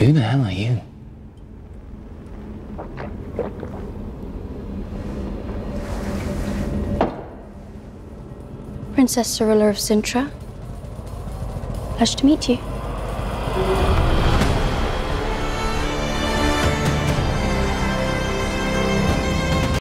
Who the hell are you? Princess Cyrilla of Sintra. Pleasure to meet you.